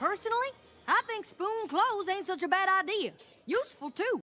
Personally, I think spoon clothes ain't such a bad idea. Useful, too.